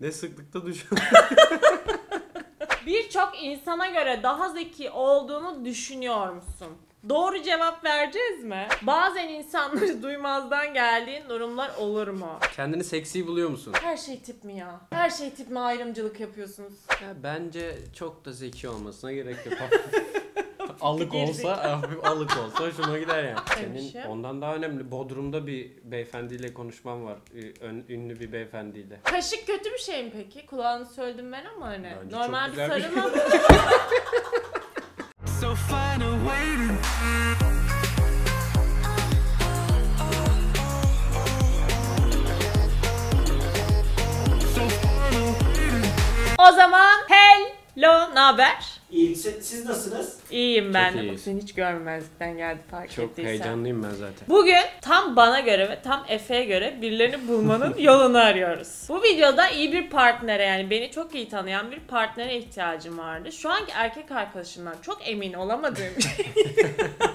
Ne sıklıkta duş Birçok insana göre daha zeki olduğunu düşünüyor musun? Doğru cevap vereceğiz mi? Bazen insanları duymazdan geldiğin durumlar olur mu? Kendini seksi buluyor musun? Her şey tip mi ya? Her şey tip mi ayrımcılık yapıyorsunuz? Ya bence çok da zeki olmasına gerek yok. Alık olsa, hafif alık olsa hoşuma gider yani. Senin ondan daha önemli. Bodrum'da bir beyefendiyle konuşmam var. Ön- ünlü bir beyefendiyle. Kaşık kötü bir şey mi peki? Kulağını söyledim ben ama hani. Bence Normal bir bir sarılma. So find a way to o zaman hello, ne haber? İyi. Siz, nasılsınız? İyiyim ben Çok de. Bak iyiyiz. seni hiç görmemezlikten geldi fark Çok ettiysen. heyecanlıyım ben zaten. Bugün tam bana göre ve tam Efe'ye göre birilerini bulmanın yolunu arıyoruz. Bu videoda iyi bir partnere yani beni çok iyi tanıyan bir partnere ihtiyacım vardı. Şu anki erkek arkadaşımdan çok emin olamadığım şey.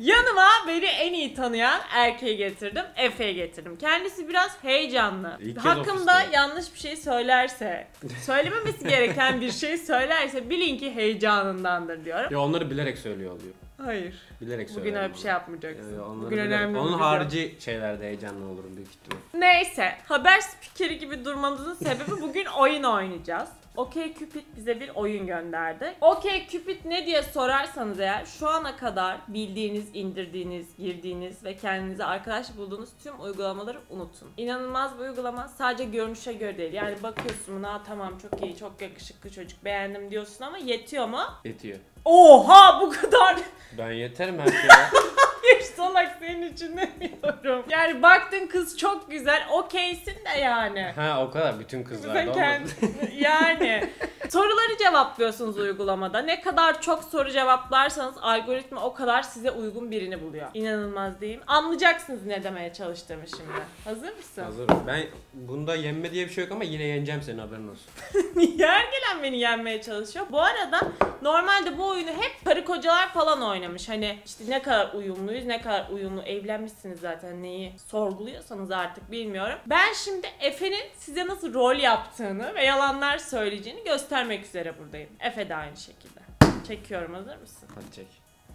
Yanıma beni en iyi tanıyan erkeği getirdim. Efe'yi getirdim. Kendisi biraz heyecanlı. İlk kez Hakkımda ofiste. yanlış bir şey söylerse, söylememesi gereken bir şey söylerse bilin ki heyecanındandır diyorum. Ya onları bilerek söylüyor oluyor. Hayır. Bilerek Bugün söylüyor. öyle bir şey yapmayacaksın. Ya, ya onları Bugün bilerek- önemli Onun video. harici şeylerde heyecanlı olurum büyük ihtimal. Neyse, haber spikeri gibi durmamızın sebebi bugün oyun oynayacağız. Okey Cupid bize bir oyun gönderdi. Okey Cupid ne diye sorarsanız eğer şu ana kadar bildiğiniz, indirdiğiniz, girdiğiniz ve kendinize arkadaş bulduğunuz tüm uygulamaları unutun. İnanılmaz bir uygulama. Sadece görünüşe göre değil. Yani bakıyorsun buna tamam çok iyi, çok yakışıklı çocuk beğendim diyorsun ama yetiyor mu? Yetiyor. Oha bu kadar Ben yeterim her şeye. bir salak senin için demiyorum. Yani baktın kız çok güzel okeysin de yani. ha o kadar bütün kızlar da kendi, yani soruları cevaplıyorsunuz uygulamada. Ne kadar çok soru cevaplarsanız algoritma o kadar size uygun birini buluyor. İnanılmaz değil mi? Anlayacaksınız ne demeye çalıştığımı şimdi. Hazır mısın? Hazırım. Ben bunda yenme diye bir şey yok ama yine yeneceğim seni haberin olsun. Yer gelen beni yenmeye çalışıyor. Bu arada normalde bu oyunu hep karı kocalar falan oynamış. Hani işte ne kadar uyumluyuz, ne kadar uyumlu evlenmişsiniz zaten neyi sorguluyorsanız artık bilmiyorum. Ben şimdi Efe'nin size nasıl rol yaptığını ve yalanlar söyleyeceğini göstermek üzere buradayım. Efe de aynı şekilde. Çekiyorum hazır mısın? Hadi çek.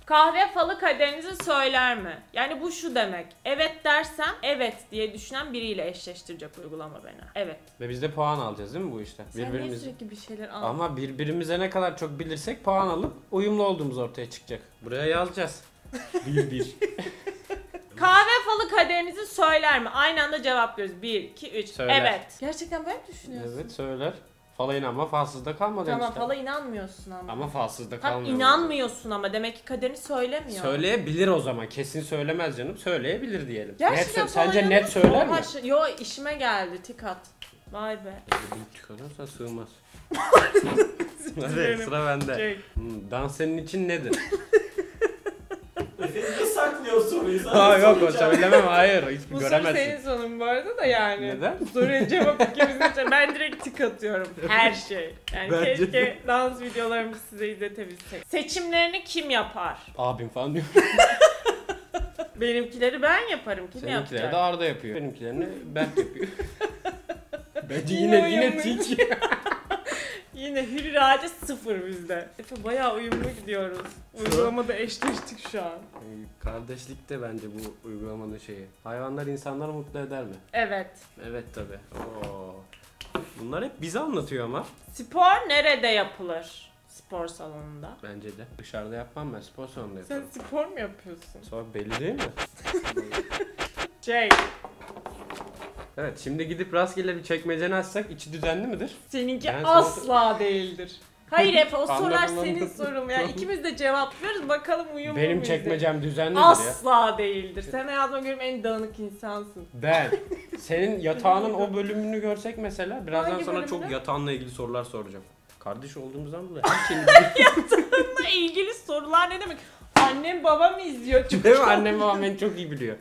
Kahve falı kaderinizi söyler mi? Yani bu şu demek. Evet dersem evet diye düşünen biriyle eşleştirecek uygulama beni. Evet. Ve biz de puan alacağız değil mi bu işte? Sen niye Birbirimiz. sürekli bir şeyler anlatıyorsun? Ama birbirimize ne kadar çok bilirsek puan alıp uyumlu olduğumuz ortaya çıkacak. Buraya yazacağız. Bir bir. Kahve falı kaderinizi söyler mi? Aynı anda cevaplıyoruz. 1, 2, 3. Söyler. Evet. Gerçekten böyle mi düşünüyorsun? evet söyler. Fala inanma falsızda kalma Tamam demişler. fala inanmıyorsun ama. Ama falsızda Tam kalmıyor. inanmıyorsun ama demek ki kaderini söylemiyor. Söyleyebilir o zaman. Kesin söylemez canım. Söyleyebilir diyelim. Gerçekten net sö- Sence net söyler mi? Oha, Yo işime geldi tik at. Vay be. Büyük çıkarırsa sığmaz. Hadi sıra bende. Çek. Hmm, dans senin için nedir? Saklıyor soruyu? Zaten ha yok o soracağım. söylemem hayır. Hiç Bu soru göremezsin. senin sorun bu arada da yani. Neden? Soruya cevap ikimizin için. Ben direkt tik atıyorum. Her şey. Yani Bence keşke de. dans videolarımızı size izletebilsek. Seçimlerini kim yapar? Abim falan diyor. Benimkileri ben yaparım. Kim Seninkileri yapacak? de Arda yapıyor. Benimkilerini Berk yapıyor. Bence Yine yine tik. Yine hür irade sıfır bizde. Efe bayağı uyumlu gidiyoruz. Uygulamada eşleştik şu an. Ee, Kardeşlikte bence bu uygulamanın şeyi. Hayvanlar insanları mutlu eder mi? Evet. Evet tabi. Oo. Bunlar hep bize anlatıyor ama. Spor nerede yapılır? Spor salonunda. Bence de. Dışarıda yapmam ben spor salonunda Sen yaparım. spor mu yapıyorsun? Sonra belli değil mi? Şey, evet şimdi gidip rastgele bir çekmeceni açsak içi düzenli midir? seninki Ben sana- asla değildir. Hayır Efe o sorular Anladım, senin sorun ya. İkimiz de cevaplıyoruz bakalım uyumlu Benim muyuz? çekmecem düzenlidir ya. Asla değildir. Sen hayatımda gördüğüm en dağınık insansın. Ben. Senin yatağının o bölümünü görsek mesela birazdan Hangi sana çok bölümünü? yatağınla ilgili sorular soracağım. Kardeş olduğumuzdan dolayı her şeyini. Bununla ilgili sorular ne demek? Annem babam izliyor çünkü. Değil mi? Annem babam beni çok iyi biliyor.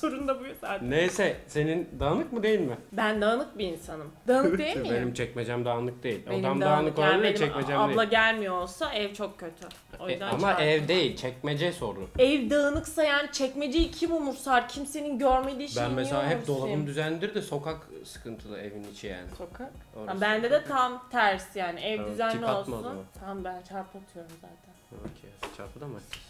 Sorun da bu zaten. Neyse senin dağınık mı değil mi? Ben dağınık bir insanım. Dağınık değil miyim? Benim çekmecem dağınık değil. Benim Odam dağınık Yani olabilir benim çekmecem abla değil. gelmiyor olsa ev çok kötü. O E, yüzden ama çağırdım. ev değil çekmece sorun. Ev dağınıksa yani çekmeceyi kim umursar? Kimsenin görmediği şeyi Ben mesela hep umursayım? dolabım düzenlidir de sokak sıkıntılı evin içi yani. Sokak. Orası. Ha, bende de tam tersi yani ev Tamam, düzenli olsun. Tamam ben çarpı atıyorum zaten. Okey. Çarpıda mı açacağız?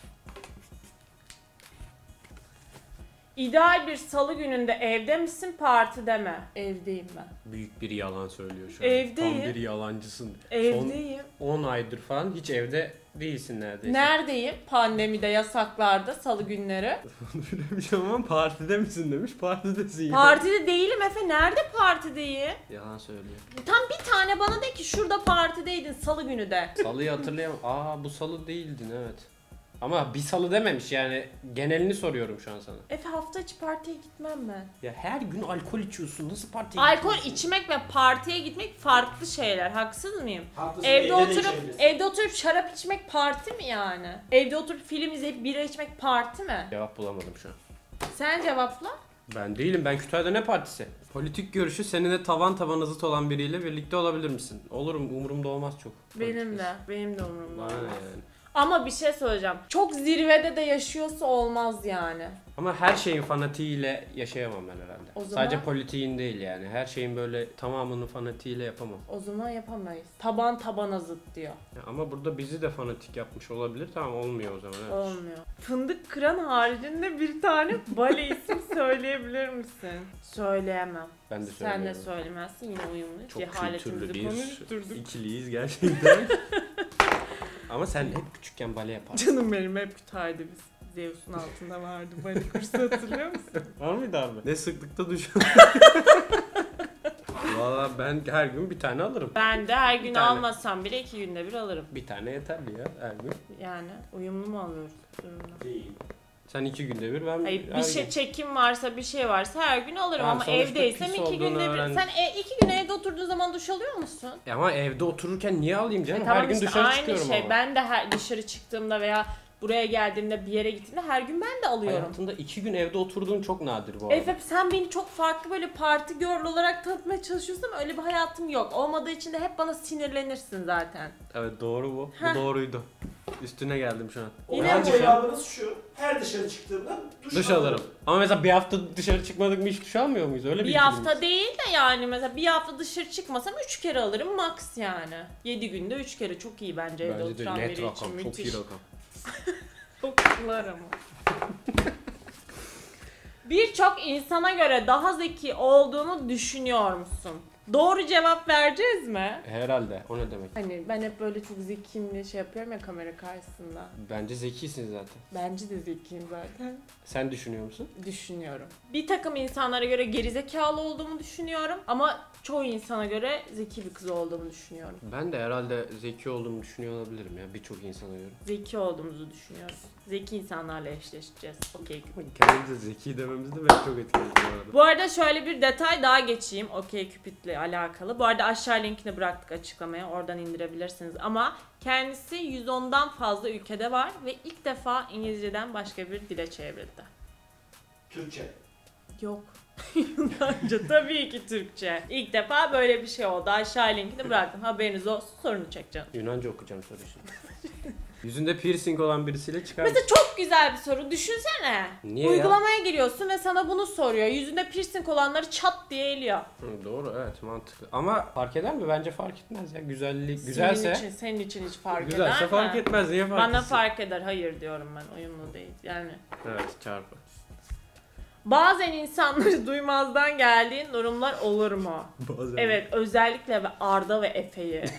İdeal bir salı gününde evde misin partide mi? Evdeyim ben. Büyük bir yalan söylüyor şu an. Evdeyim. Tam bir yalancısın. Evdeyim. Son 10 aydır falan hiç evde değilsin neredeyse. Neredeyim? Pandemide, yasaklarda, salı günleri. Bilemiş ama partide misin demiş. Partidesin ya. Partide değilim Efe. Nerede partideyim? Yalan söylüyor. Tam bir tane bana de ki şurada partideydin salı günü de. Salıyı hatırlayamam. Aa bu salı değildin evet. Ama bir salı dememiş yani genelini soruyorum şu an sana. Efe hafta içi partiye gitmem ben. Ya her gün alkol içiyorsun nasıl partiye Alkol gidiyorsun? içmek ve partiye gitmek farklı şeyler. Haksız mıyım? Haklısın, Evde de oturup içebilirsin. evde oturup şarap içmek parti mi yani? Evde oturup film izleyip bira içmek parti mi? Cevap bulamadım şu an. Sen cevapla. Ben değilim. Ben Kütahya'da ne partisi? Politik görüşü seninle tavan taban zıt olan biriyle birlikte olabilir misin? Olurum. Umurumda olmaz çok. Benim de. Benim de umurumda. Olmaz. yani? Ama bir şey söyleyeceğim. Çok zirvede de yaşıyorsa olmaz yani. Ama her şeyin fanatiğiyle yaşayamam ben herhalde. O zaman- Sadece politiğin değil yani. Her şeyin böyle tamamını fanatiğiyle yapamam. O zaman yapamayız. Taban tabana zıt diyor. Ya ama burada bizi de fanatik yapmış olabilir. Tamam olmuyor o zaman. Evet. Olmuyor. Fındık kıran haricinde bir tane bale isim söyleyebilir misin? Söyleyemem. Ben de Sen de söylüyorum. söylemezsin yine uyumlu. Çok kültürlü Cehaletimizi bir konuşturduk. ikiliyiz gerçekten. ama sen hep küçükken bale yaparsın. Canım benim hep Kütahya'da biz. Zeus'un altında vardı bale kursu hatırlıyor musun? Var mıydı abi? Ne sıklıkta düşün. Valla ben her gün bir tane alırım. Ben de her gün tane. almasam bile iki günde bir alırım. Bir tane yeterli ya her gün. Yani uyumlu mu alıyoruz durumda? Değil. Sen iki günde bir ben Hayır her bir şey gün. çekim varsa bir şey varsa her gün alırım Yani ama evdeysem iki günde bir. öğrendik. Sen e, iki gün evde oturduğun zaman duş alıyor musun? E Ama evde otururken niye alayım canım? E, her tamam gün işte dışarı aynı çıkıyorum şey. ama. Ben de her dışarı çıktığımda veya buraya geldiğimde bir yere gittiğimde her gün ben de alıyorum. Hayatımda iki gün evde oturduğum çok nadir bu arada. Efe sen beni çok farklı böyle parti girl olarak tanıtmaya çalışıyorsun ama öyle bir hayatım yok. Olmadığı için de hep bana sinirlenirsin zaten. Evet doğru bu. Heh. Bu doğruydu. Üstüne geldim şu an. Yine Yine bu. cevabınız şu. Her dışarı çıktığımda duş, Duş alırım. Ama mesela bir hafta dışarı çıkmadık mı hiç duş almıyor muyuz? Öyle bir Bir hafta değil de yani mesela bir hafta dışarı çıkmasam 3 kere alırım max yani. 7 günde 3 kere çok iyi bence, evde Bence de oturan net biri rakam. için Çok iyi müthiş. rakam. Okular ama. Birçok insana göre daha zeki olduğunu düşünüyor musun? Doğru cevap vereceğiz mi? Herhalde. O ne demek? Hani ben hep böyle çok zekiyim diye şey yapıyorum ya kamera karşısında. Bence zekisin zaten. Bence de zekiyim zaten. Sen düşünüyor musun? Düşünüyorum. Bir takım insanlara göre gerizekalı olduğumu düşünüyorum ama çoğu insana göre zeki bir kız olduğumu düşünüyorum. Ben de herhalde zeki olduğumu düşünüyor olabilirim ya birçok insana göre. Zeki olduğumuzu düşünüyorum. Zeki insanlarla eşleşeceğiz. Okey. Ama kendimize zeki dememiz de beni çok etkiledi bu arada. Bu arada şöyle bir detay daha geçeyim. Okey Cupid'le alakalı. Bu arada aşağı linkini bıraktık açıklamaya. Oradan indirebilirsiniz. Ama kendisi 110'dan fazla ülkede var ve ilk defa İngilizceden başka bir dile çevrildi. Türkçe. Yok. Yunanca tabii ki Türkçe. İlk defa böyle bir şey oldu. Aşağı linkini bıraktım. Haberiniz olsun. Sorunu çekeceğim. Yunanca okuyacağım soru şimdi. Yüzünde piercing olan birisiyle çıkar Mesela çok güzel bir soru. Düşünsene. Niye ya? Uygulamaya giriyorsun ve sana bunu soruyor. Yüzünde piercing olanları çat diye eliyor. Hı, doğru evet mantıklı. Ama fark eder mi? Bence fark etmez ya. Güzellik Senin güzelse için, senin için hiç fark güzelse eder fark mi? etmez. Niye fark Bana etsin? fark eder. Hayır diyorum ben. Uyumlu değil. Yani Evet çarpı. bazen insanları duymazdan geldiğin durumlar olur mu? Bazen. Evet özellikle Arda ve Efe'yi.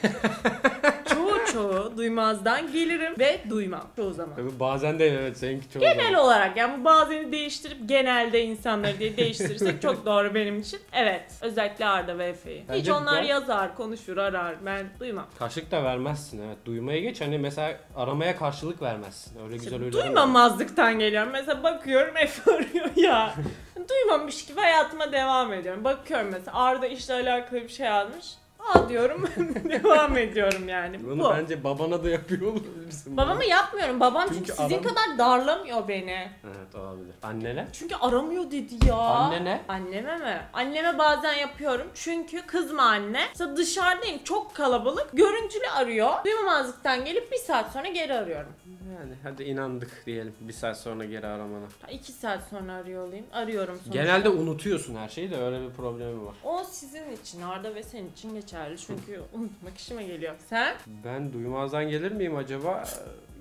çoğu çoğu duymazdan gelirim ve duymam çoğu zaman. Bazen değil evet seninki çok Genel zor. olarak yani bu bazeni değiştirip genelde insanları diye değiştirirsek çok doğru benim için. Evet özellikle Arda ve Efe'yi. Hiç onlar ben- yazar, konuşur, arar. Ben duymam. Karşılık da vermezsin evet. Duymaya geç hani mesela aramaya karşılık vermezsin. Öyle güzel öyle. Duymamazlıktan geliyorum. Mesela bakıyorum Efe arıyor ya. Duymamış gibi hayatıma devam ediyorum. Bakıyorum mesela Arda işle alakalı bir şey yazmış. Aa diyorum devam ediyorum yani. Bunu Bu. bence babana da yapıyor olabilirsin. Babama yapmıyorum. Babam çünkü, Çünkü sizin kadar darlamıyor beni. Evet olabilir. Annene? Çünkü aramıyor dedi ya. Annene? Anneme mi? Anneme bazen yapıyorum. Çünkü kızma anne. Mesela dışarıdayım çok kalabalık. Görüntülü arıyor. Duymamazlıktan gelip bir saat sonra geri arıyorum. Yani hadi inandık diyelim bir saat sonra geri aramana. Ha, İki saat sonra arıyor olayım. Arıyorum sonuçta. Genelde unutuyorsun her şeyi de öyle bir problemi var. O sizin için Arda ve senin için geçerli. Çünkü unutmak işime geliyor. Sen? Ben duymazdan gelir miyim acaba?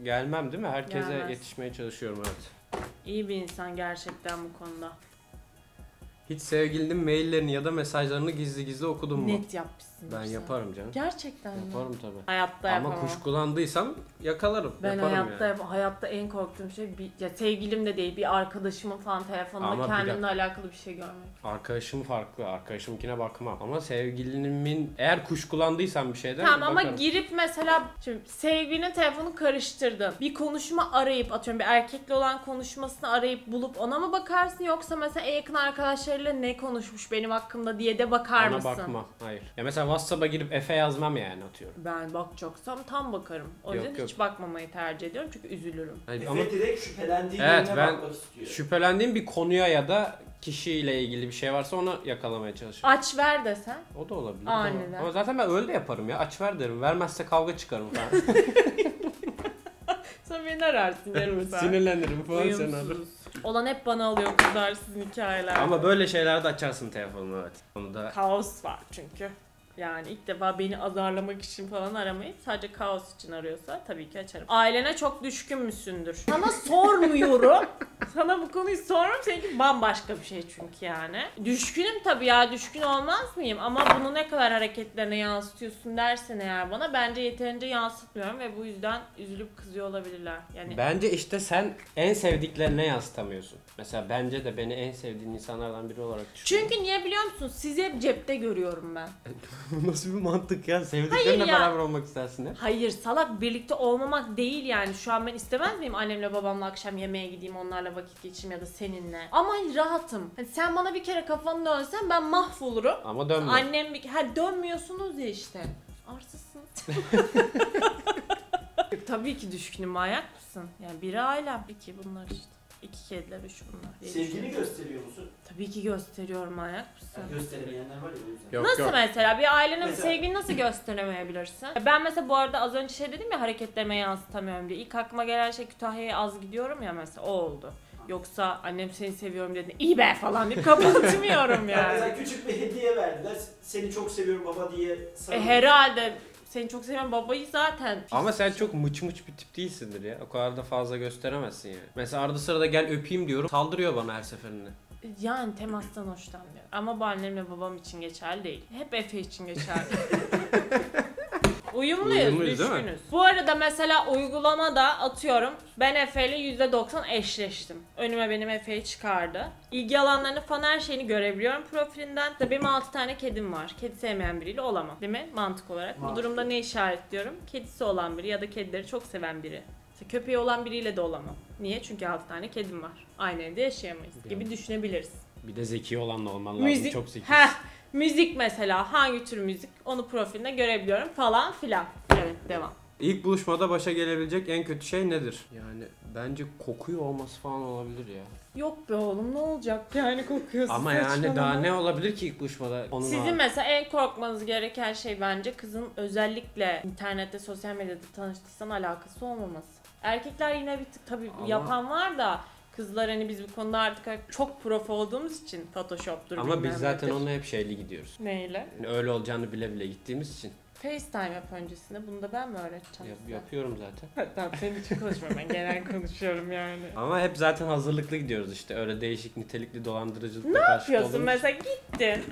Gelmem değil mi? Herkese Gelmez. yetişmeye çalışıyorum evet. İyi bir insan gerçekten bu konuda. Hiç sevgilinin maillerini ya da mesajlarını gizli gizli okudun mu? Net yapmışsın. Ben yaparım canım. Gerçekten mi? Yaparım tabii. Hayatta Ama yapamam. kuşkulandıysam yakalarım. Ben yaparım hayatta yani. hayatta en korktuğum şey bir, ya sevgilim de değil bir arkadaşımın falan telefonunda Ama bir kendimle alakalı bir şey görmek. Arkadaşım farklı. Arkadaşımkine bakmam. Ama sevgilimin eğer kuşkulandıysam bir şeyden Tamam ama bakarım. girip mesela şimdi sevgilinin telefonu karıştırdın. Bir konuşma arayıp atıyorum bir erkekle olan konuşmasını arayıp bulup ona mı bakarsın yoksa mesela en yakın arkadaşlarıyla ne konuşmuş benim hakkımda diye de bakar Ona mısın? bakmam. Hayır. Ya mesela WhatsApp'a girip Efe yazmam yani atıyorum. Ben bakacaksam tam bakarım. O Yok, yüzden hiç yok. bakmamayı tercih ediyorum çünkü üzülürüm. Hayır, Efe ama direkt şüphelendiği Evet, yerine ben bakmak istiyor. şüphelendiğim bir konuya ya da kişiyle ilgili bir şey varsa onu yakalamaya çalışıyorum. Aç ver desen. O da olabilir. Aniden. Ama- Ama zaten ben öyle de yaparım ya. Aç ver derim. Vermezse kavga çıkarım falan. Sen beni ararsın yarım saat. Sinirlenirim falan sen. Uyumsuz. Olan hep bana alıyor kızlar sizin hikayeler. Ama böyle şeylerde açarsın telefonunu evet. Onu da Kaos var çünkü. Yani ilk defa beni azarlamak için falan aramayıp sadece kaos için arıyorsa tabii ki açarım. Ailene çok düşkün müsündür? Sana sormuyorum. Sana bu konuyu sormuyorum çünkü bambaşka bir şey çünkü yani. Düşkünüm tabii ya düşkün olmaz mıyım? Ama bunu ne kadar hareketlerine yansıtıyorsun dersen eğer bana bence yeterince yansıtmıyorum ve bu yüzden üzülüp kızıyor olabilirler. Yani Bence işte sen en sevdiklerine yansıtamıyorsun. Mesela bence de beni en sevdiğin insanlardan biri olarak düşün. çünkü niye biliyor musun? Sizi hep cepte görüyorum ben. Nasıl bir mantık ya? Hayır Sevdiklerinle ya. beraber olmak istersin hep. Hayır salak birlikte olmamak değil yani. Şu an ben istemez miyim annemle babamla akşam yemeğe gideyim onlarla vakit geçireyim ya da seninle. Ama rahatım. Hani sen bana bir kere kafanı dönsen ben mahvolurum. Ama dönme. Annem bir ha dönmüyorsunuz ya işte. Arsızsınız. Tabii ki düşkünüm manyak mısın? Yani biri ailem. iki bunlar işte. İki kediler, üç bunlar. diye Sevgini düşünüyorum. gösteriyor musun? Tabii ki gösteriyorum manyak mısın? Yani gösteremeyenler var ya Yok Nasıl yok. mesela bir ailene Mesela- sevgini nasıl gösteremeyebilirsin? Ben mesela bu arada az önce şey dedim ya hareketlerime yansıtamıyorum diye. İlk aklıma gelen şey Kütahya'ya az gidiyorum ya mesela o oldu. Yoksa annem seni seviyorum dedi. İyi be falan deyip kapatmıyorum Yani yani. mesela küçük bir hediye verdiler. Seni çok seviyorum baba diye E, herhalde seni çok seven babayı zaten. Ama sen çok mıç mıç bir tip değilsindir ya. O kadar da fazla gösteremezsin yani. Mesela arada sırada gel öpeyim diyorum. Saldırıyor bana her seferinde. Yani temastan hoşlanmıyorum. Ama bu annemle babam için geçerli değil. Hep Efe için geçerli. Uyumluyuz, Uyumluyuz, değil mi? düşkünüz. Bu arada mesela uygulamada atıyorum ben Efe ile %90 eşleştim. Önüme benim Efe'yi çıkardı. İlgi alanlarını falan her şeyini görebiliyorum profilinden. Tabii benim 6 tane kedim var. Kedi sevmeyen biriyle olamam. Değil mi? Mantık olarak. Bu Mantıklı. durumda ne işaretliyorum? Kedisi olan biri ya da kedileri çok seven biri. Mesela köpeği olan biriyle de olamam. Niye? Çünkü 6 tane kedim var. Aynı evde yaşayamayız gibi düşünebiliriz. Bir de zeki olanla olman lazım. Müzik. Çok zeki. Heh, müzik mesela hangi tür müzik onu profilinde görebiliyorum falan filan. Evet devam. İlk buluşmada başa gelebilecek en kötü şey nedir? Yani bence kokuyor olması falan olabilir ya. Yok be oğlum ne olacak yani kokuyorsun Ama yani saçmalama. daha ne olabilir ki ilk buluşmada? Onun Sizin mesela en korkmanız gereken şey bence kızın özellikle internette, sosyal medyada tanıştıysan alakası olmaması. Erkekler yine bir tık tabii Ama- yapan var da kızlar hani biz bu konuda artık çok prof olduğumuz için Photoshop'tur Ama biz zaten nedir. onunla hep şeyli gidiyoruz. Neyle? Yani öyle olacağını bile bile gittiğimiz için FaceTime yap öncesinde. Bunu da ben mi öğreteceğim yap- size? yapıyorum zaten. tamam senin için konuşmuyorum ben genel konuşuyorum yani. Ama hep zaten hazırlıklı gidiyoruz işte. Öyle değişik nitelikli dolandırıcılıkla Ne karşı yapıyorsun mesela gittin.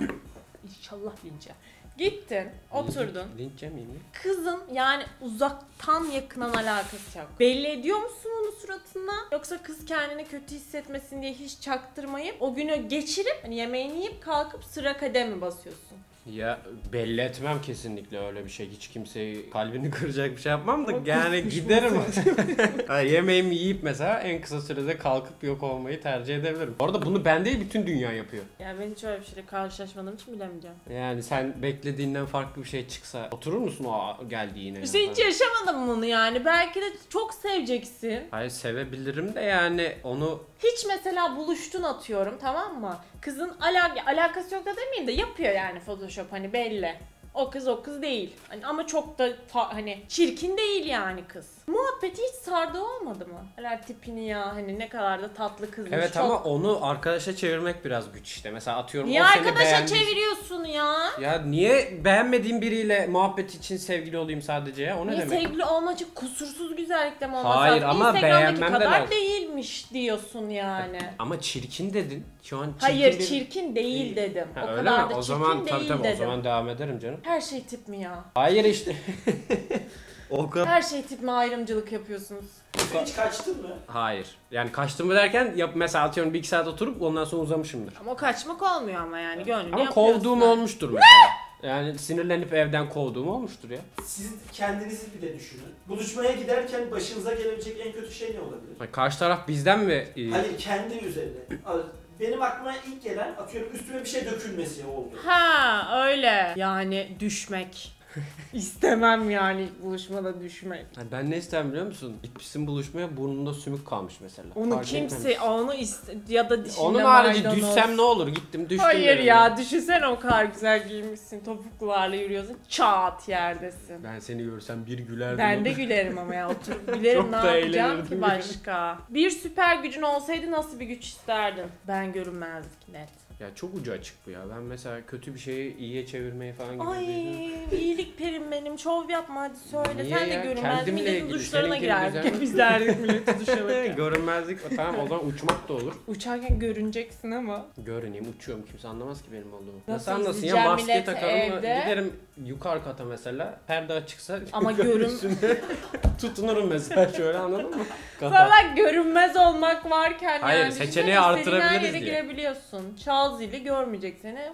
İnşallah lince. Gittin, oturdun. Linç yemeyeyim mi? Kızın yani uzaktan yakından alakası yok. Belli ediyor musun onu suratından? Yoksa kız kendini kötü hissetmesin diye hiç çaktırmayıp o günü geçirip hani yemeğini yiyip kalkıp sıra kadeh mi basıyorsun? Ya belli etmem kesinlikle öyle bir şey. Hiç kimseyi kalbini kıracak bir şey yapmam da yani giderim. Ha, Yemeğimi yiyip mesela en kısa sürede kalkıp yok olmayı tercih edebilirim. Orada bunu ben değil bütün dünya yapıyor. Yani ben hiç öyle bir şeyle karşılaşmadığım için bilemeyeceğim. Yani sen beklediğinden farklı bir şey çıksa oturur musun o geldiğine? İşte hiç yaşamadım bunu yani. Belki de çok seveceksin. Hayır sevebilirim de yani onu Hiç mesela buluştun atıyorum tamam mı? Kızın ala alakası yok da demeyeyim de yapıyor yani Photoshop hani belli. O kız o kız değil. Hani ama çok da hani çirkin değil yani kız. Muhabbeti hiç sardığı olmadı mı? Hala tipini ya hani ne kadar da tatlı kızmış. Evet çok... ama onu arkadaşa çevirmek biraz güç işte. Mesela atıyorum Niye o seni arkadaşa çeviriyorsun ya? Ya niye beğenmediğim biriyle muhabbet için sevgili olayım sadece ya? O ne Niye demek? sevgili olmak için kusursuz güzellikte mi olması Hayır, ama Instagram'daki beğenmem de kadar lazım. değilmiş diyorsun yani. Ama çirkin dedin. Şu an çirkin Hayır bir- çirkin değil dedim. Ha, o öyle kadar mi? da O çirkin zaman tabii değil tabii dedim. o zaman devam ederim canım. Her şey tip mi ya? Hayır işte. o kadar. Her şey tip mi ayrımcılık yapıyorsunuz? Hiç kaçtın mı? Hayır. Yani kaçtım mı derken yap mesela atıyorum bir iki saat oturup ondan sonra uzamışımdır. Ama o kaçmak olmuyor ama yani gönlünü Ama kovduğum olmuştur mesela. Yani sinirlenip evden kovduğum olmuştur ya. Siz kendinizi bir de düşünün. Buluşmaya giderken başınıza gelebilecek en kötü şey ne olabilir? Hani Karşı taraf bizden mi? e, Hayır kendi üzerine. Benim aklıma ilk gelen atıyorum üstüme bir şey dökülmesi oldu. Ha öyle. Yani düşmek. İstemem yani ilk buluşmada düşmek. Ha, Ben ne isterim biliyor musun? Gitmişsin buluşmaya burnunda sümük kalmış mesela. Onu Fark kimse etmemiş. onu iste ya da dişinde Onun harici maydanoz. düşsem ne olur? Gittim düştüm. Hayır derim ya düşünsene o kadar güzel giymişsin topuklularla yürüyorsun çat yerdesin. Ben seni görsem bir gülerdim. Ben de gülerim ama ya oturup gülerim Çok ne yapacağım ki başka. Bir süper gücün olsaydı nasıl bir güç isterdin? Ben görünmezlik net. Ya çok ucu açık bu ya. Ben mesela kötü bir şeyi iyiye çevirmeyi falan gibi Ay bir- iyilik perim benim şov yapma hadi söyle. Niye Sen de ya? görünmez Kendimle milletin ilgili, duşlarına girerdik. Biz derdik milleti duşa bakıyor. Görünmezlik tamam o zaman uçmak da olur. Uçarken görüneceksin ama. Görüneyim uçuyorum kimse anlamaz ki benim olduğumu. Nasıl Nasıl anlasın ya maske takarım evde? giderim yukarı kata mesela perde açıksa Ama görün- tutunurum mesela şöyle anladın mı? Kata. Sana görünmez olmak varken Hayır, yani. seçeneği düşünsene, istediğin artırabiliriz her yere diye. girebiliyorsun. Çal zili görmeyecek seni.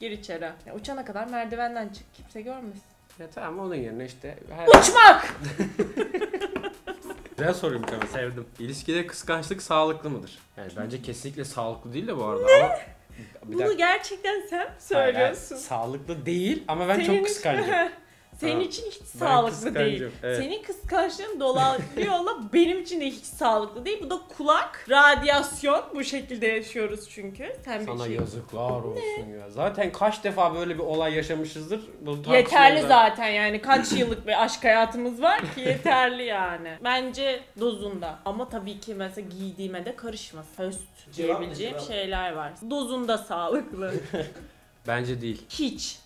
Gir içeri. Ya uçana kadar merdivenden çık kimse görmesin. Ya tamam onun yerine işte her... Uçmak! Güzel soruymuş ama sevdim. İlişkide kıskançlık sağlıklı mıdır? Yani bence kesinlikle sağlıklı değil de bu arada ama... Bir Bunu dakika. gerçekten sen Hayır, hayır, söylüyorsun. sağlıklı değil ama ben Senin çok için- kıskançım. Senin Tamam. için hiç Ben sağlıklı değil. evet. Senin kıskançlığın dolaylı yolla benim için de hiç sağlıklı değil. Bu da kulak, radyasyon. Bu şekilde yaşıyoruz çünkü. Sen Sana bir şey... yazıklar olsun ya. Zaten kaç defa böyle bir olay yaşamışızdır. Bu Yeterli zaten yani kaç yıllık bir aşk hayatımız var ki yeterli yani. Bence dozunda. Ama tabii ki mesela giydiğime de karışmaz. Höst ne, diyebileceğim şeyler var. Dozunda sağlıklı. Bence değil. Hiç.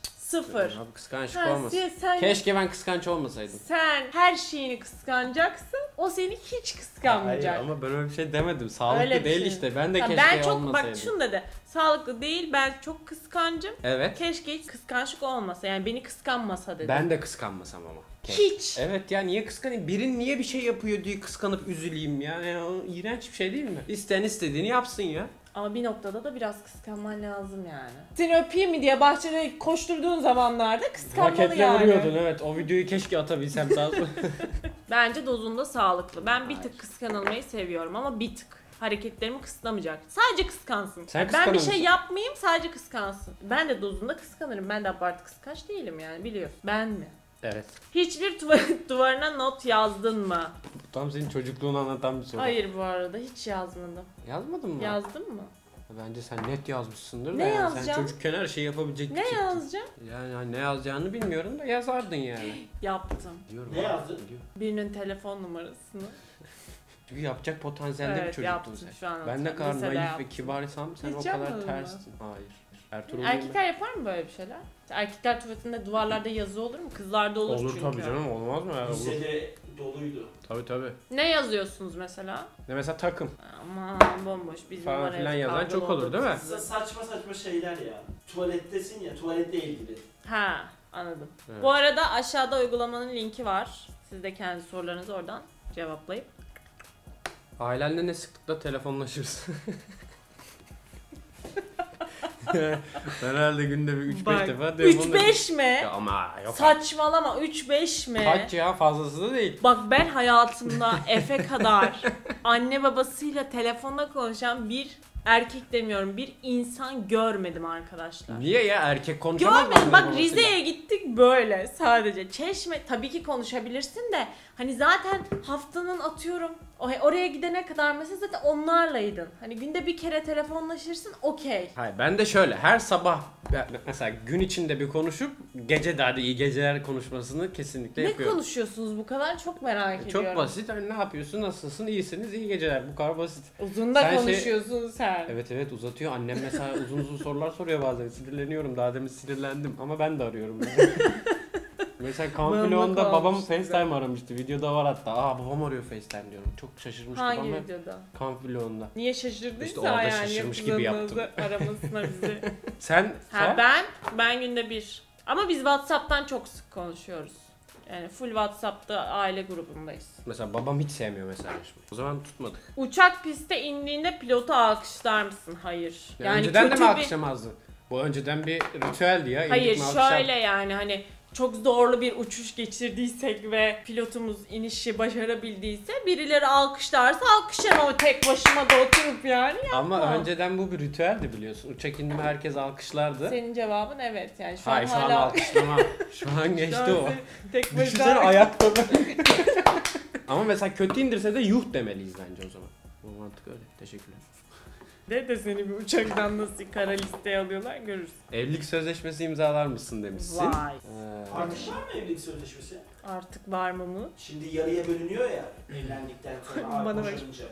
Sıfır. Abi kıskançlık Ha, olmasın. sen, sen, Keşke ben kıskanç olmasaydım. sen her şeyini kıskanacaksın. O seni hiç kıskanmayacak. Hayır ama ben öyle bir şey demedim. Sağlıklı Öyle bir değil şey. işte. Ben de Ha, keşke ben çok olmasaydım. bak şunu dedi. Sağlıklı değil. Ben çok kıskancım. Evet. Keşke hiç kıskançlık olmasa. Yani beni kıskanmasa dedi. Ben de kıskanmasam ama. Keşke. hiç. Evet ya niye kıskanayım? Birin niye bir şey yapıyor diye kıskanıp üzüleyim ya. Yani o iğrenç bir şey değil mi? İsteyen istediğini yapsın ya. Ama bir noktada da biraz kıskanman lazım yani. Seni öpeyim mi diye bahçede koşturduğun zamanlarda kıskanmalı Raketle yani. vuruyordun evet. O videoyu keşke atabilsem daha sonra. Bence dozunda sağlıklı. Ben bir tık kıskanılmayı seviyorum ama bir tık. Hareketlerimi kısıtlamayacak. Sadece kıskansın. Sen ben bir şey yapmayayım sadece kıskansın. Ben de dozunda kıskanırım. Ben de abartı kıskanç değilim yani biliyorsun. Ben mi? Evet. Hiçbir tuvalet duvarına not yazdın mı? Bu tam senin çocukluğunu anlatan bir soru. Hayır bu arada hiç yazmadım. Yazmadın mı? Yazdın mı? Bence sen net yazmışsındır Ne da yani. yazacağım? Sen çocukken her şeyi yapabilecek bir Ne yazacağım? Yani ne yazacağını bilmiyorum da yazardın yani. Yaptım. Diyorum Ne abi, yazdın? biliyorum. Birinin telefon numarasını. Çünkü yapacak potansiyelde bir Evet çocuktun yaptım sen. şu an. Ben ne hatırlıyorum. kadar Lisede naif yaptım. ve kibarsam sen Hiç o kadar yapmadın mı? terstin. Hayır. Ertuğrul Erkekler yapar mı böyle bir şeyler? Erkekler tuvaletinde duvarlarda yazı olur mu? Kızlarda olur, Olur çünkü. tabii canım olmaz mı ya? Olur. Lisede doluydu. Tabii tabii. Ne yazıyorsunuz mesela? Ne mesela takım. Aman bomboş biz Falan filan yazan çok olur, değil mi? Sa- saçma saçma şeyler ya. Tuvalettesin ya, tuvaletle ilgili. Ha anladım. Evet. Bu arada aşağıda uygulamanın linki var. Siz de kendi sorularınızı oradan cevaplayıp. Ailenle ne sıklıkla telefonlaşırsın? ben herhalde günde bir 3-5 Bak, defa telefonla... 3-5 mi? Ya Ama yok. Saçmalama 3-5 mi? Kaç ya fazlası da değil. Bak ben hayatımda Efe kadar anne babasıyla telefonda konuşan bir erkek demiyorum bir insan görmedim arkadaşlar. Niye ya erkek konuşamaz Görmedim. Bak? Rize'ye gittik böyle sadece. Çeşme tabii ki konuşabilirsin de hani zaten haftanın atıyorum oraya gidene kadar mesela zaten onlarlaydın. Hani günde bir kere telefonlaşırsın okey. Hayır ben de şöyle her sabah mesela gün içinde bir konuşup gece de hadi iyi geceler konuşmasını kesinlikle Ne yapıyorum. konuşuyorsunuz bu kadar çok merak ediyorum. Çok basit. Hani ne yapıyorsun? Nasılsın? İyisiniz? iyi geceler. Bu kadar basit. Uzun da Sen şey- konuşuyorsun sen. Evet evet uzatıyor. Annem mesela uzun uzun sorular soruyor bazen. Sinirleniyorum. Daha demin sinirlendim ama ben de arıyorum. mesela Bağımlı Kampilon'da babam. FaceTime aramıştı. Videoda var hatta. Aa babam arıyor FaceTime diyorum. Çok şaşırmıştım Hangi ama videoda? Kampilon'da. Niye şaşırdıysa İşte orada yani şaşırmış gibi yaptım. aramasına bizi. Sen? ha sen? ben ben günde bir. Ama biz WhatsApp'tan çok sık konuşuyoruz. Yani full WhatsApp'ta aile grubundayız. Mesela babam hiç sevmiyor mesajlaşmayı. O zaman tutmadık. Uçak piste indiğinde pilotu alkışlar mısın? Hayır. Yani önceden de mi bir- alkışlamazdın? Bu önceden bir ritüeldi ya. Hayır şöyle yani hani çok zorlu bir uçuş geçirdiysek ve pilotumuz inişi başarabildiyse birileri alkışlarsa alkışlarım ama tek başıma da oturup yani Ama yapma. önceden bu bir ritüeldi biliyorsun. Uçak indi mi herkes alkışlardı. Senin cevabın evet yani şu Hayır an şu an hala alkışlama. şu an geçti Şu an o. sen tek başına ayakta. Ama mesela kötü indirse de yuh demeliyiz bence o zaman. Bu mantık öyle. Teşekkürler. De de seni bir uçaktan nasıl kara listeye alıyorlar görürsün. Evlilik sözleşmesi imzalar mısın demişsin. Vay. Ee, Artık var mı evlilik sözleşmesi? Artık var mı mı? Şimdi yarıya bölünüyor ya evlendikten sonra Bana Bana bak. boşanınca.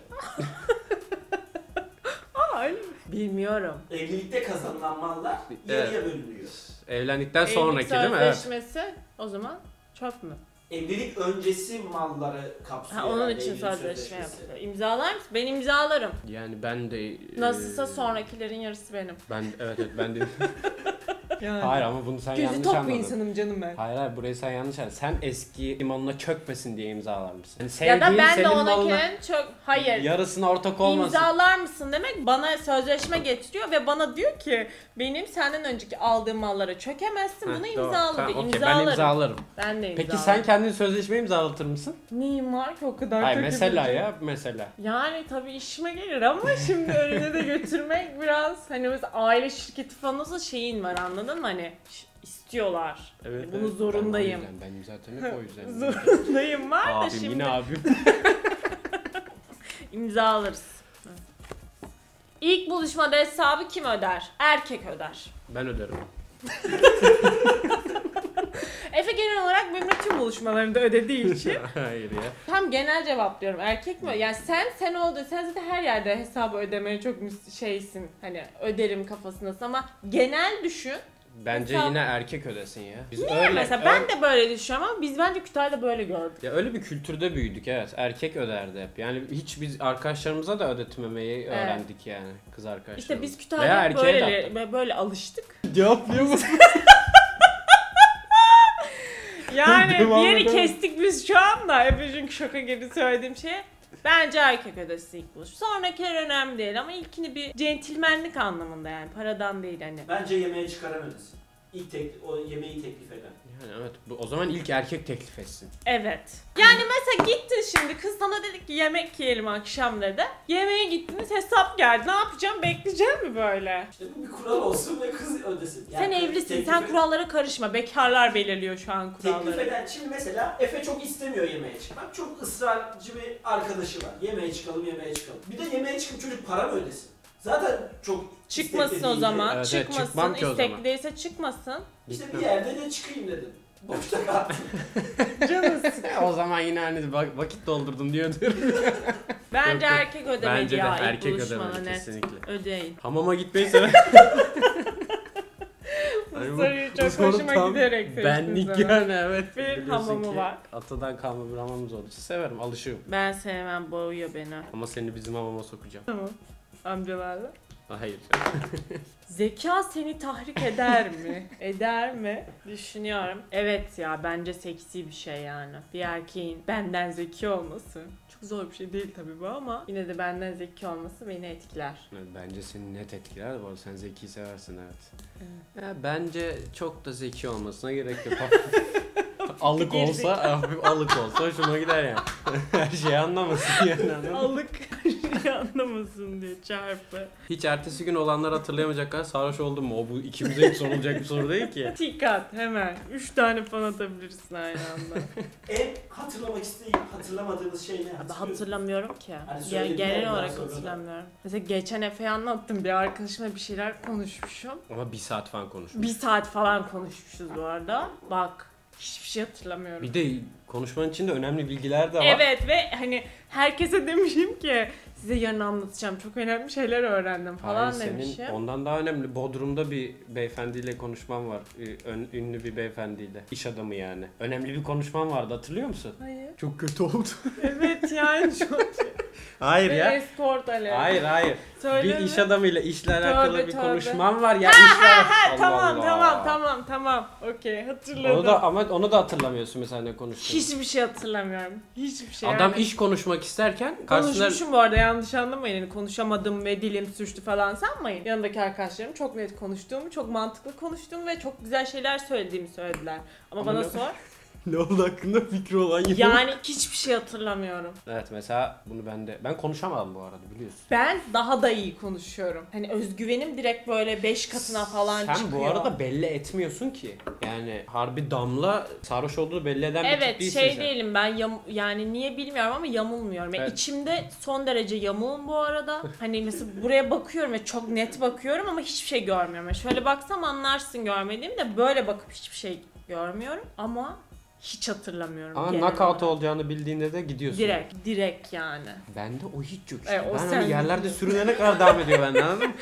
Ay. Bilmiyorum. Evlilikte kazanılan mallar Evet. yarıya bölünüyor. evlendikten Evlilik sonraki değil mi? Evet. sözleşmesi o zaman çöp mü? Evlilik öncesi malları kapsıyor. Ha, onun yani için sözleşme sözleşmesi. yapıyor. İmzalar mısın? Ben imzalarım. Yani ben de... Nasılsa e, sonrakilerin yarısı benim. Ben evet evet ben de... Yani. hayır ama bunu sen Gözü yanlış tok bir anladın. insanım canım ben. Hayır hayır burayı sen yanlış anladın. Sen eski limonuna çökmesin diye imzalar mısın? Yani Ya da ben de senin ona malına çok hayır. yarısına ortak olmasın. İmzalar mısın demek bana sözleşme getiriyor ve bana diyor ki benim senden önceki aldığım mallara çökemezsin bunu imzala Tamam, diyor. okey, Ben İmzalarım. imzalarım. Ben de imzalarım. Peki sen kendin sözleşme imzalatır mısın? Neyim var ki o kadar Hayır mesela bir- ya mesela. Yani tabii işime gelir ama şimdi önüne de götürmek biraz hani mesela aile şirketi falan olsa şeyin var anladın mı hani istiyorlar. Evet, Bunu evet. zorundayım. Ben, yüzden, ben zaten hep o yüzden. Zorundayım var da abim şimdi yine abim. imzalarız. İlk buluşmada hesabı kim öder? Erkek öder. Ben öderim. Efe genel olarak benimle tüm buluşmalarında ödediği için. Hayır ya. Tam genel cevaplıyorum. Erkek mi? Yani sen sen oldu. Sen zaten her yerde hesabı ödemeye çok şeysin. Hani öderim kafasındasın ama genel düşün. Bence Hesap- yine erkek ödesin ya. Biz Niye öyle, mesela ben de böyle düşünüyorum ama biz bence Kütahya'da böyle gördük. Ya öyle bir kültürde büyüdük evet. Erkek öderdi hep. Yani hiç biz arkadaşlarımıza da ödetmemeyi öğrendik yani kız arkadaşlarımız. İşte biz Veya Kütahya'da erkeğe de böyle böyle alıştık. Cevaplıyor musun? Yani Devam bir yeri edelim. kestik biz şu anda. Efe çünkü şoka girdi söylediğim şeye. Bence erkek ödesin ilk buluş. Sonrakiler önemli değil ama ilkini bir centilmenlik anlamında yani paradan değil hani. Bence yemeğe çıkaran ödesin. İlk tek, o yemeği teklif eden. Yani evet. Bu, o zaman ilk erkek teklif etsin. Evet. Yani mesela gittin şimdi kız sana dedi ki yemek yiyelim akşam dedi. Yemeğe gittiniz hesap geldi. Ne yapacağım? Bekleyeceğim mi böyle? İşte bu bir kural olsun ve kız ödesin. Sen Yani evlisin. teklif Sen kurallara karışma. Bekarlar belirliyor şu an Teklif kuralları. eden, şimdi mesela Efe çok istemiyor yemeğe çıkmak. Çok ısrarcı bir arkadaşı var. Yemeğe çıkalım, yemeğe çıkalım. Bir de yemeğe çıkıp çocuk para mı ödesin? Zaten çok Çıkmasın o zaman. Evet, evet, çıkmasın. çıkmam ki o zaman. İstekli değilse çıkmasın. İşte bir yerde de çıkayım dedim. Boşta kaldım. Canız. o zaman yine hani vak- vakit doldurdum diyor diyorum. Bence Yok, yok. erkek ödemeli Bence de ya ilk erkek buluşmada ödemeli net. kesinlikle. Ödeyin. Hamama gitmeyi sever. Hani Bu soruyu bu çok soru hoşuma tam giderek seçtim Benlik sana. yani evet. Bir Biliyorsun hamamı ki var. Atadan kalma bir hamamımız oldu. Severim, alışığım. Ben sevmem boğuyor beni. Ama seni bizim hamama sokacağım. Tamam. Amcalarla. Hayır. Zeka seni tahrik eder mi? Eder mi? Düşünüyorum. Evet ya bence seksi bir şey yani. Bir erkeğin benden zeki olması. Çok zor bir şey değil tabii bu ama yine de benden zeki olması beni etkiler. Evet, Bence seni net etkiler bu arada sen zeki seversin evet. Ya, bence çok da zeki olmasına gerek yok. alık olsa, hafif alık olsa hoşuma gider yani. Her şeyi anlamasın yani. anladın mı? Alık şey anlamasın diye çarpı. Hiç ertesi gün olanlar hatırlayamayacak kadar sarhoş oldum mu? O bu ikimize hiç sorulacak bir soru değil ki. Tik at hemen. Üç tane fan atabilirsin aynı anda. En hatırlamak isteyip hatırlamadığınız şey ne? Ben Hatırlıyor hatırlamıyorum ki. Hani Ya, söyledin genel olarak hatırlamıyorum. Mesela geçen Efe'ye anlattım. Bir arkadaşımla bir şeyler konuşmuşum. Ama bir saat falan konuşmuş. Bir saat falan konuşmuşuz bu arada. Bak hiçbir şey hatırlamıyorum. Bir de konuşmanın içinde önemli bilgiler de var. Evet ve hani herkese demişim ki size yarın anlatacağım. Çok önemli şeyler öğrendim falan Hayır, demişim. senin ondan daha önemli. Bodrum'da bir beyefendiyle konuşmam var. Ön- ünlü bir beyefendiyle. İş adamı yani. Önemli bir konuşmam vardı hatırlıyor musun? Hayır. Çok kötü oldu. Evet yani çok hayır Ve ya. Escort. Hayır hayır. Söyle bir mi? iş adamıyla işle alakalı Tövbe, bir tövbe. konuşmam var ya işler. Ha, tamam tamam tamam tamam. Okey hatırladım. Onu da ama onu da hatırlamıyorsun mesela ne konuştuğunu. Hiçbir şey hatırlamıyorum. Hiçbir şey. Adam yani. iş konuşmak isterken karşısında Konuşmuşum bu arada yanlış anlamayın. Yani konuşamadım ve dilim sürçtü falan sanmayın. Yanındaki arkadaşlarım çok net konuştuğumu, çok mantıklı konuştuğumu ve çok güzel şeyler söylediğimi söylediler. Ama, Ama bana ne- sor. ne oldu hakkında fikri olan yok. Yani hiçbir şey hatırlamıyorum. Evet mesela bunu ben de ben konuşamadım bu arada biliyorsun. Ben daha da iyi konuşuyorum. Hani özgüvenim direkt böyle 5 katına falan Sen çıkıyor. bu arada belli etmiyorsun ki. Yani harbi damla sarhoş olduğunu belli eden bir tip Evet değilsin şey sen. değilim ben yam- yani niye bilmiyorum ama yamulmuyorum. Yani Evet. içimde son derece yamuğum bu arada. Hani mesela buraya bakıyorum ve çok net bakıyorum ama hiçbir şey görmüyorum. Yani şöyle baksam anlarsın görmediğimi de böyle bakıp hiçbir şey görmüyorum ama hiç hatırlamıyorum. Ama genel knockout olarak. olacağını bildiğinde de gidiyorsun. Direkt, direkt yani. Bende o hiç yok işte. Evet, o ben sen hani yerlerde gidiyorsun. sürünene kadar devam ediyor bende anladın mı?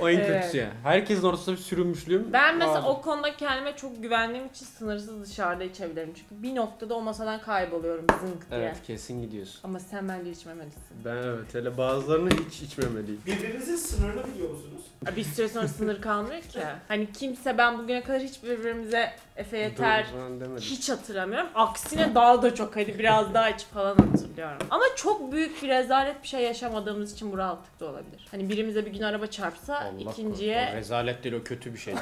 O en Evet. kötüsü yani. Herkesin ortasında bir sürünmüşlüğüm Ben mesela vardı. o konuda kendime çok güvendiğim için sınırsız dışarıda içebilirim. Çünkü bir noktada o masadan kayboluyorum zınk diye. Evet kesin gidiyorsun. Ama sen bence içmemelisin. Ben evet hele bazılarını hiç içmemeliyim. Birbirinizin sınırını biliyor musunuz? Bir süre sonra sınır kalmıyor ki. Hani kimse ben bugüne kadar hiç birbirimize Efe yeter Dur hiç hatırlamıyorum. Aksine daha da çok hadi biraz daha iç falan hatırlıyorum. Ama çok büyük bir rezalet bir şey yaşamadığımız için bu rahatlıkta olabilir. Hani birimize bir gün araba çarpsa Allah korusun. İkinciye rezalet değil o kötü bir şey.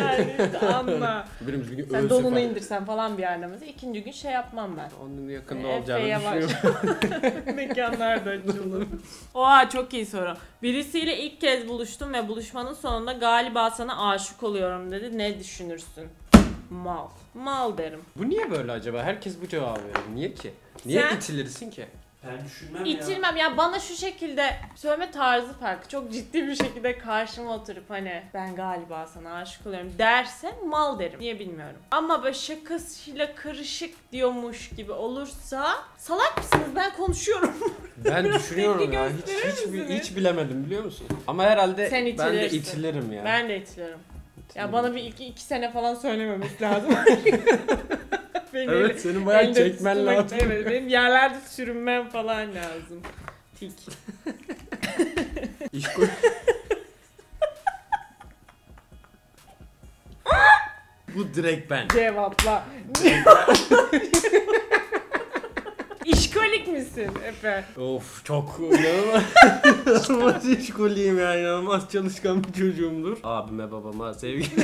yani işte anla. Birimiz bir gün Sen donunu falan. indirsen falan bir yerden mesela ikinci gün şey yapmam ben. Onun yakında Efe olacağını düşünüyorum. Mekanlar da açıldı. Oha çok iyi soru. Birisiyle ilk kez buluştum ve buluşmanın sonunda galiba sana aşık oluyorum dedi. Ne düşünürsün? Mal. Mal derim. Bu niye böyle acaba? Herkes bu cevabı veriyor. Niye ki? Niye Sen- itilirsin ki? Ben düşünmem ya. İtilmem ya bana şu şekilde söyleme tarzı farklı. Çok ciddi bir şekilde karşıma oturup hani ben galiba sana aşık oluyorum derse mal derim. Niye bilmiyorum. Ama böyle şakasıyla karışık diyormuş gibi olursa salak mısınız ben konuşuyorum. Ben düşünüyorum ya. Hiç, gösterir hiç, misiniz? hiç bilemedim biliyor musun? Ama herhalde Sen ben de itilirsin. itilirim ya. ben de itilirim. Ya bana bir iki, iki sene falan söylememesi lazım. benim Evet senin bayağı çekmen tutmak- lazım. Evet benim yerlerde sürünmem falan lazım. Tik. İş koy. Bu direkt ben. Cevapla. İşkolik misin Efe? Of çok inanılmaz. inanılmaz işkoliyim ya. İnanılmaz çalışkan bir çocuğumdur. Abime babama sevgi.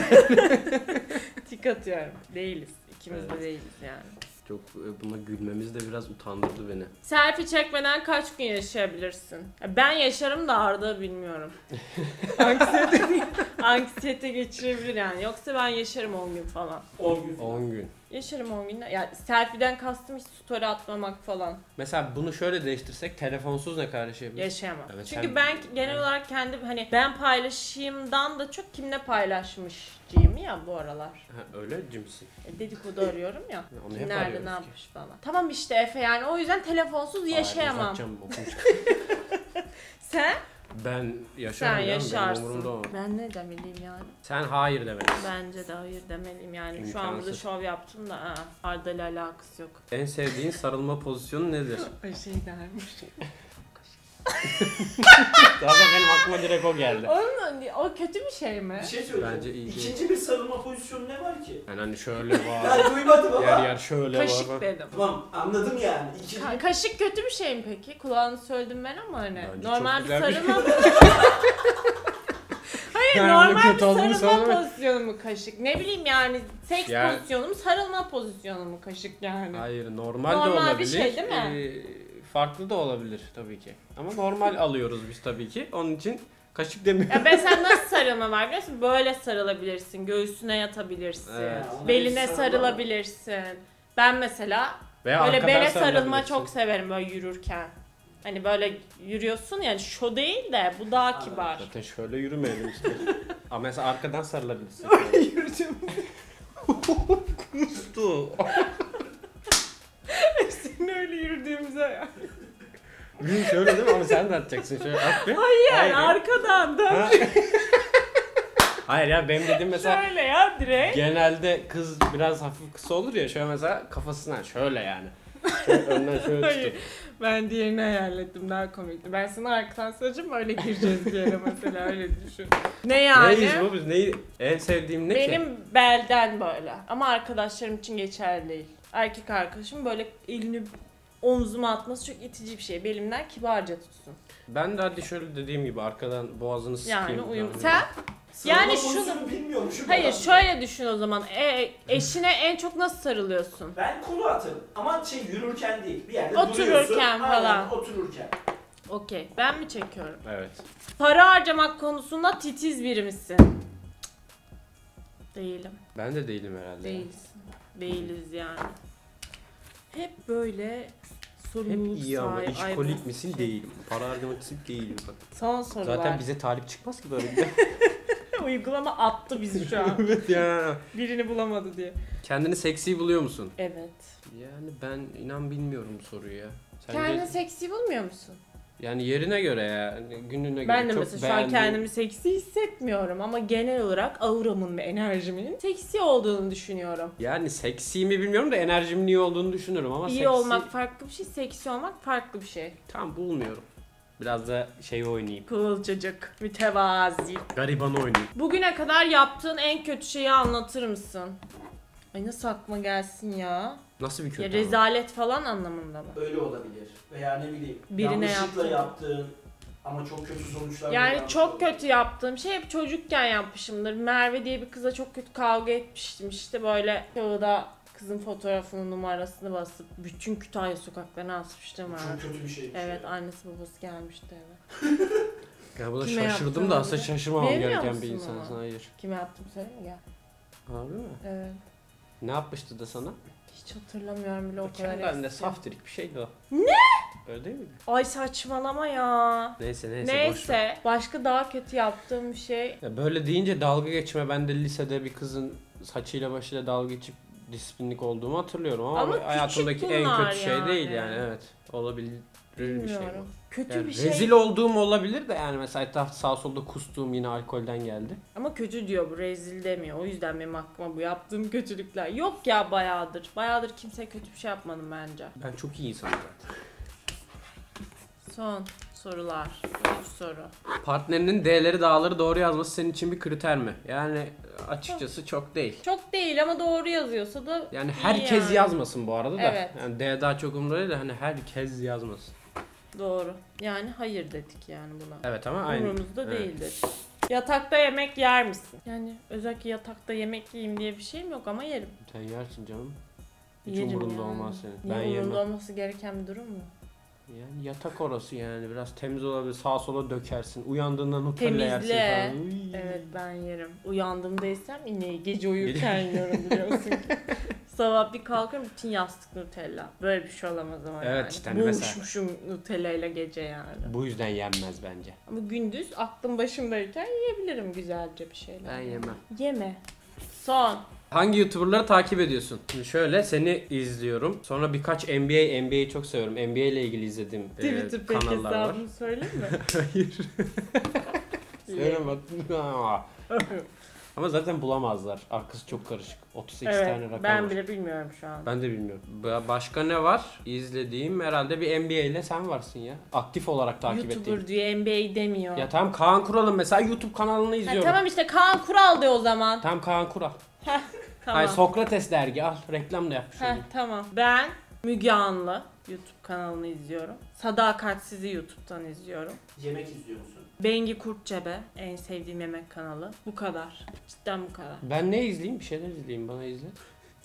Tik atıyorum. Değiliz. İkimiz Evet. de değiliz yani. Çok e, buna gülmemiz de biraz utandırdı beni. Selfie çekmeden kaç gün yaşayabilirsin? Ya Ben yaşarım da Arda bilmiyorum. anksiyete, anksiyete geçirebilir yani. Yoksa ben yaşarım 10 gün falan. 10 gün. 10 gün. Yaşarım 10 gün. Ya selfie'den kastım hiç story atmamak falan. Mesela bunu şöyle değiştirsek telefonsuz ne kadar yaşayabiliriz? Yaşayamam. Evet, Çünkü sen- ben genel olarak kendi hani ben paylaşayımdan da çok kimle paylaşmışcıyım ya bu aralar. Ha, öyle misin? E, dedikodu arıyorum ya. Onu Kim nerede ne ki. yapmış falan. Tamam işte Efe yani o yüzden telefonsuz yaşayamam. Okul çık- Sen? Ben yaşarım Sen ya, benim yaşarsın. umurumda o. Ben ne demeliyim yani? Sen hayır demelisin. Bence de hayır demeliyim yani. Şu an burada İmkansız. şov yaptım da Arda ile alakası yok. En sevdiğin sarılma pozisyonu nedir? Şey dermiş. Zaten benim aklıma direkt o geldi. Onun, o kötü bir şey mi? Bir şey söyleyeceğim. Bence iyi değil. İkinci bir sarılma pozisyonu ne var ki? Yani hani şöyle var. Ben duymadım ama. yer yer şöyle var. Kaşık dedim. Tamam anladım yani. İkinci Ka- kaşık kötü bir şey mi peki? Kulağını söyledim ben ama hani. Bence normal bir bir sarılma... Hayır Yani normal kötü bir sarılma söyleme. pozisyonu mu kaşık? Ne bileyim yani seks Yani- pozisyonu mu sarılma pozisyonu mu kaşık yani? Hayır normal, de Normal bir olabilir. şey değil mi? Ee, farklı da olabilir tabii ki. Ama normal alıyoruz biz tabii ki. Onun için kaşık demiyorum. Ya mesela nasıl sarılma var biliyor musun? Böyle sarılabilirsin, göğsüne yatabilirsin, Evet. beline sarılabilirsin. Ben mesela Veya böyle bele sarılma çok severim böyle yürürken. Hani böyle yürüyorsun yani şu değil de bu daha kibar. Zaten şöyle yürümeyelim işte. Ama mesela arkadan sarılabilirsin. Yürüdüm. Kustu. Senin öyle yürüdüğümüze ya. Yürü şöyle değil mi? Ama sen de atacaksın şöyle at bir. Hayır, Hayır. arkadan. Ha? Hayır ya benim dediğim mesela Şöyle ya direkt. genelde kız biraz hafif kısa olur ya şöyle mesela kafasından şöyle yani. Şöyle önden şöyle Hayır. tutup. Ben diğerini hayal ettim daha komikti. Ben sana arkadan söyleyeceğim öyle gireceğiz bir yere mesela öyle düşün. Ne yani? Neyiz bu biz? Neyi? En sevdiğim ne ki? Benim belden böyle. Ama arkadaşlarım için geçerli değil. Erkek arkadaşım böyle elini omzuma atması çok itici bir şey. Belimden kibarca tutsun. Ben de hadi şöyle dediğim gibi arkadan boğazını sıkayım. Yani uyum. Yani. Sen? Yani şunu- bilmiyorum şu Hayır kadar. şöyle düşün o zaman. E, eşine en çok nasıl sarılıyorsun? Ben kolu atarım ama şey yürürken değil. Bir yerde Otururken duruyorsun. falan. Aynen, otururken. Okey. Ben mi çekiyorum? Evet. Para harcamak konusunda titiz biri misin? Değilim. Ben de değilim herhalde. Değilsin. Değiliz yani. Hep böyle sorumluluk Hep iyi ama sahibi- Ay, işkolik bu- misin değilim. Para harcamak için değilim bak. Son sorular. Zaten bize talip çıkmaz ki böyle bir de. Uygulama attı bizi şu an. evet ya. Birini bulamadı diye. Kendini seksi buluyor musun? Evet. Yani ben inan bilmiyorum bu soruyu ya. Sence- Kendini seksi bulmuyor musun? Yani yerine göre ya. hani gününe göre Ben de çok mesela şu an beğendiğim- kendimi seksi hissetmiyorum ama genel olarak auramın ve enerjimin seksi olduğunu düşünüyorum. Yani seksi mi bilmiyorum da enerjimin iyi olduğunu düşünürüm ama İyi seksi... olmak farklı bir şey, seksi olmak farklı bir şey. Tam bulmuyorum. Biraz da şey oynayayım. Çocuk, mütevazi. Gariban oynayayım. Bugüne kadar yaptığın en kötü şeyi anlatır mısın? Ay nasıl aklıma gelsin ya? Nasıl bir kötü Ya ama? rezalet falan anlamında mı? Öyle olabilir. Veya ne bileyim. Birine yanlışlıkla yaptın. yaptığın ama çok kötü sonuçlar Yani veren çok kötü yaptığım şey hep çocukken yapmışımdır. Merve diye bir kıza çok kötü kavga etmiştim. İşte böyle kağıda kızın fotoğrafını numarasını basıp bütün Kütahya sokaklarına asmıştım Çok kötü bir şey. Evet annesi babası gelmişti eve. Ya bu da Kime şaşırdım da aslında bile. şaşırmamam Bilmiyor gereken bir musun insansın. Hayır. Kime yaptım söyleyeyim mi? Gel. Harbi mi? Evet. Ne yapmıştı da sana? Hiç hatırlamıyorum bile o kadar Kendi halinde eski. saftirik bir şeydi o. Ne? Öyle değil mi? Ay saçmalama ya. Neyse neyse, boş ver. Neyse. Başka daha kötü yaptığım bir şey. Ya böyle deyince dalga geçme. Ben de lisede bir kızın saçıyla başıyla dalga geçip disiplinlik olduğumu hatırlıyorum ama, Ama hayatımdaki en kötü şey yani. değil yani evet. Olabilir bir şey Bilmiyorum. bu. Kötü Yani bir şey. Rezil olduğum olabilir de yani mesela etrafta sağ solda kustuğum yine alkolden geldi. Ama kötü diyor bu rezil demiyor. O yüzden benim aklıma bu yaptığım kötülükler. Yok ya bayağıdır. Bayağıdır kimseye kötü bir şey yapmadım bence. Ben çok iyi insanım zaten. Son sorular. Üç soru. Partnerinin D'leri dağları doğru yazması senin için bir kriter mi? Yani açıkçası çok değil. Çok değil ama doğru yazıyorsa da Yani iyi herkes yani. yazmasın bu arada da. Evet. Yani D daha çok umurumda değil de hani herkes yazmasın. Doğru. Yani hayır dedik yani buna. Evet ama aynı. Umurumuzda Evet. değildir. Yatakta yemek yer misin? Yani özellikle yatakta yemek yiyeyim diye bir şeyim yok ama yerim. Sen yersin canım. Hiç Yerim umurumda yani. olmaz senin. Niye ben umurumda yemem. olması gereken bir durum mu? Yani yatak orası yani biraz temiz olabilir sağa sola dökersin uyandığında Nutella yersin Temizle. falan. Uy. Evet ben yerim. Uyandığımda yesem ineği gece uyurken yiyorum biliyorsun. Sabah bir kalkarım bütün yastık Nutella. Böyle bir şey olamaz ama Evet yani. işte hani mesela- Boğuşmuşum Nutella ile gece yani. Bu yüzden yenmez bence. Ama gündüz aklım başımdayken yiyebilirim güzelce bir şeyler. Ben yemem. Yeme. Son. Hangi YouTuber'ları takip ediyorsun? Şimdi şöyle seni izliyorum. Sonra birkaç NBA, NBA'yi çok seviyorum. NBA ile ilgili izlediğim e, Twitter pek kanallar var. hesabını söyleyeyim mi? Hayır. Söylemedim. Ama zaten bulamazlar. Arkası çok karışık. 38 Evet tane rakam ben var. bile bilmiyorum şu an. Ben de bilmiyorum. Ba- Başka ne var? İzlediğim herhalde bir NBA ile sen varsın ya. Aktif olarak takip ettiğim. YouTuber diyor NBA demiyor. Ya tamam Kaan Kural'ın mesela YouTube kanalını Ha, izliyorum. tamam işte Kaan Kural de o zaman. Tamam Kaan Kural. Tamam. Hayır Sokrates dergi al reklam da yapmış Heh, tamam. Ben Müge Anlı YouTube kanalını izliyorum. Sadakatsiz'i YouTube'dan izliyorum. Yemek izliyor musun? Bengi Kurtçebe en sevdiğim yemek kanalı. Bu kadar. Cidden bu kadar. Ben ne izleyeyim? Bir şeyler izleyeyim bana izle.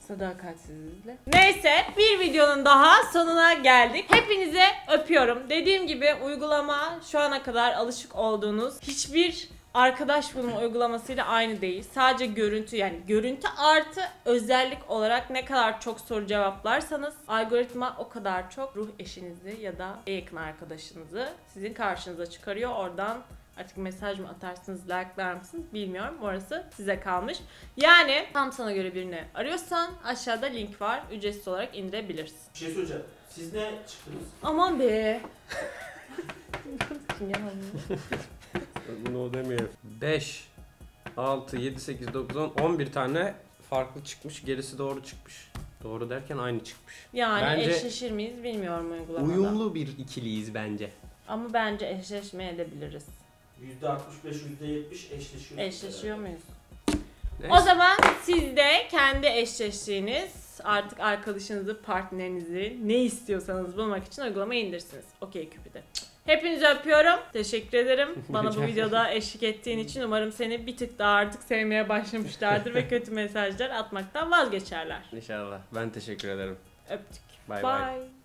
Sadakatsiz izle. Neyse bir videonun daha sonuna geldik. Hepinize öpüyorum. Dediğim gibi uygulama şu ana kadar alışık olduğunuz hiçbir arkadaş bulma uygulamasıyla aynı değil. Sadece görüntü yani görüntü artı özellik olarak ne kadar çok soru cevaplarsanız algoritma o kadar çok ruh eşinizi ya da en yakın arkadaşınızı sizin karşınıza çıkarıyor. Oradan Artık mesaj mı atarsınız, like'lar mısınız bilmiyorum. Orası size kalmış. Yani tam sana göre birini arıyorsan aşağıda link var. Ücretsiz olarak indirebilirsin. Bir şey söyleyeceğim. Siz ne çıktınız? Aman be. No demiyor. 5, 6, 7, 8, 9, 10, 11 tane farklı çıkmış. Gerisi doğru çıkmış. Doğru derken aynı çıkmış. Yani Bence eşleşir miyiz bilmiyorum uygulamada. Uyumlu bir ikiliyiz bence. Ama bence eşleşmeye edebiliriz. %65, %70 eşleşiyor. Eşleşiyor muyuz? Neyse. O zaman siz de kendi eşleştiğiniz artık arkadaşınızı, partnerinizi ne istiyorsanız bulmak için uygulamayı indirsiniz. Okey Cupid'e. Hepinizi öpüyorum. Teşekkür ederim. Bana bu videoda eşlik ettiğin için umarım seni bir tık daha artık sevmeye başlamışlardır ve kötü mesajlar atmaktan vazgeçerler. İnşallah. Ben teşekkür ederim. Öptük. Bay bay. Bye.